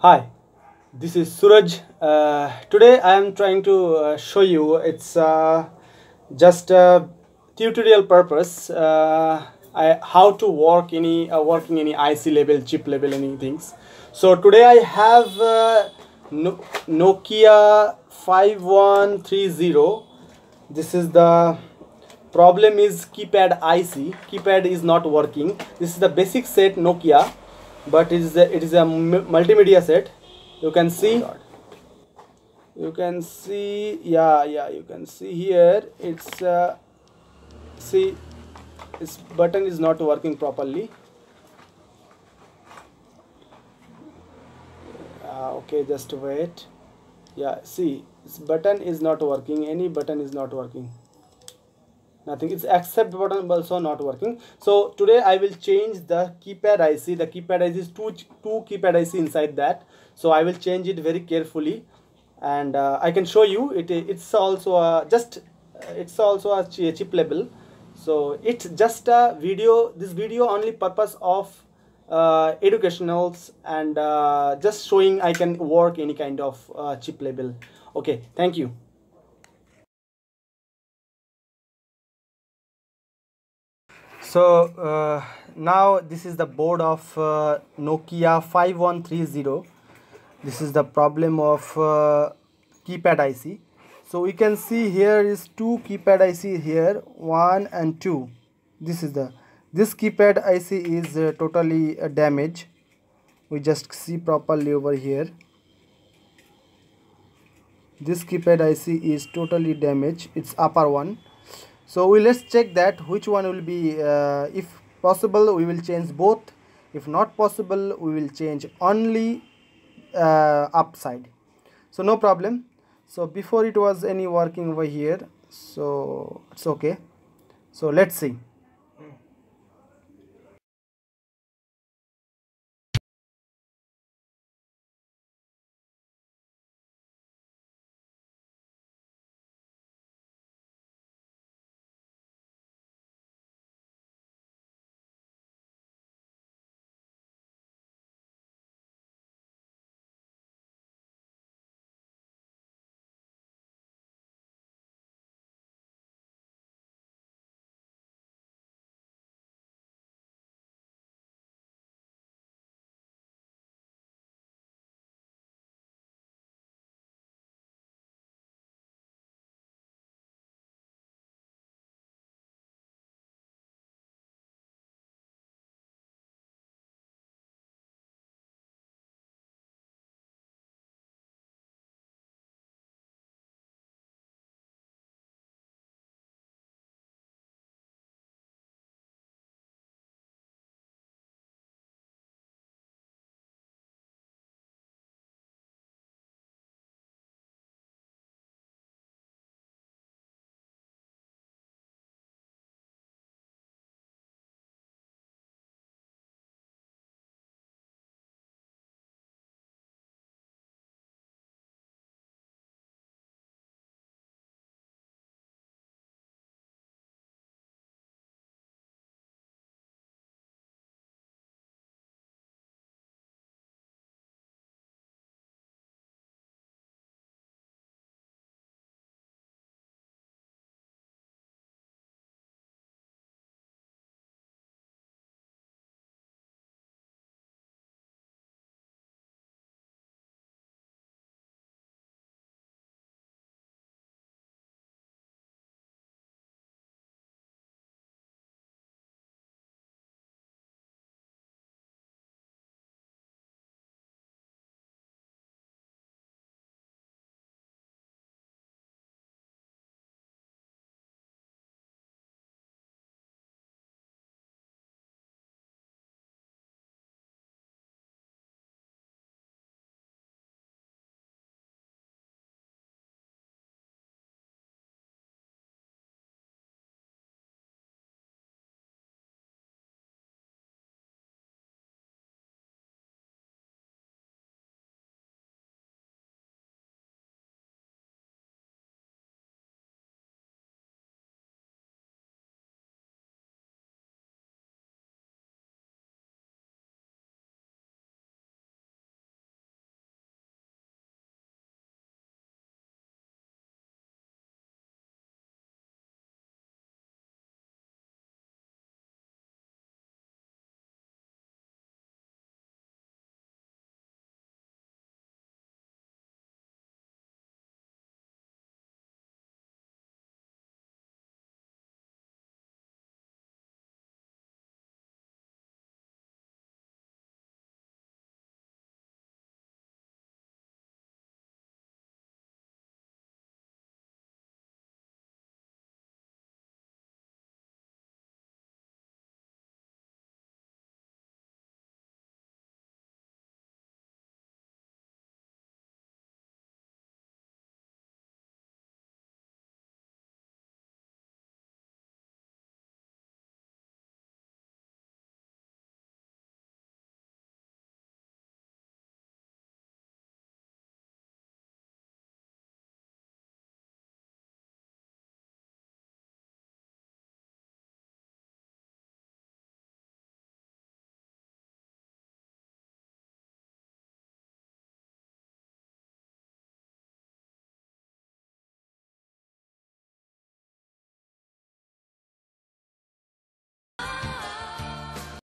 Hi, this is Suraj. Uh, today I am trying to uh, show you it's uh, just a tutorial purpose uh, I, how to work any uh, working any IC level, chip level, any things. So today I have uh, no- Nokia 5130. This is the problem is keypad IC. Keypad is not working. This is the basic set Nokia but it is a, it is a multimedia set. You can see you can see yeah yeah you can see here it's uh, see this button is not working properly. Uh, okay just wait. Yeah see this button is not working any button is not working nothing. It's accept button also not working. So today i will change the keypad ic the keypad ic is two two keypad ic inside that. So i will change it very carefully. And uh, i can show you. It it's also a just it's also a chip level so it's just a video this video only purpose of uh, educationals and uh, just showing i can work any kind of uh, chip level okay. Thank you So uh, now this is the board of uh, Nokia 5130. This is the problem of uh, keypad IC. So we can see here is two keypad IC here, one and two. This is the this keypad IC is uh, totally uh, damaged. We just see properly over here. This keypad IC is totally damaged. It's upper one so we let's check that which one will be uh, if possible we will change both. If not possible we will change only uh, upside. So no problem. So before it was any working over here so it's okay. So let's see